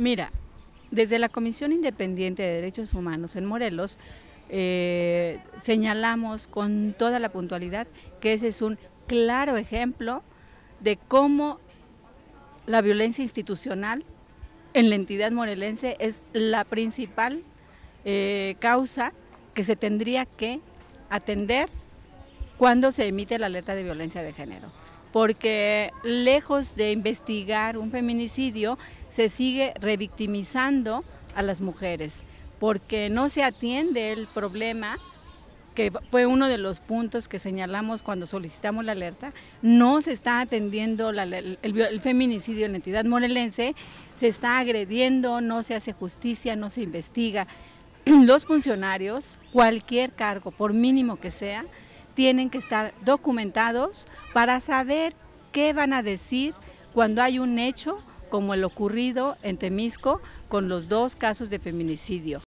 Mira, desde la Comisión Independiente de Derechos Humanos en Morelos, eh, señalamos con toda la puntualidad que ese es un claro ejemplo de cómo la violencia institucional en la entidad morelense es la principal eh, causa que se tendría que atender cuando se emite la alerta de violencia de género porque lejos de investigar un feminicidio, se sigue revictimizando a las mujeres, porque no se atiende el problema que fue uno de los puntos que señalamos cuando solicitamos la alerta, no se está atendiendo el, el, feminicidio en la entidad morelense, se está agrediendo, no se hace justicia, no se investiga. Los funcionarios, cualquier cargo, por mínimo que sea, tienen que estar documentados para saber qué van a decir cuando hay un hecho como el ocurrido en Temisco con los dos casos de feminicidio.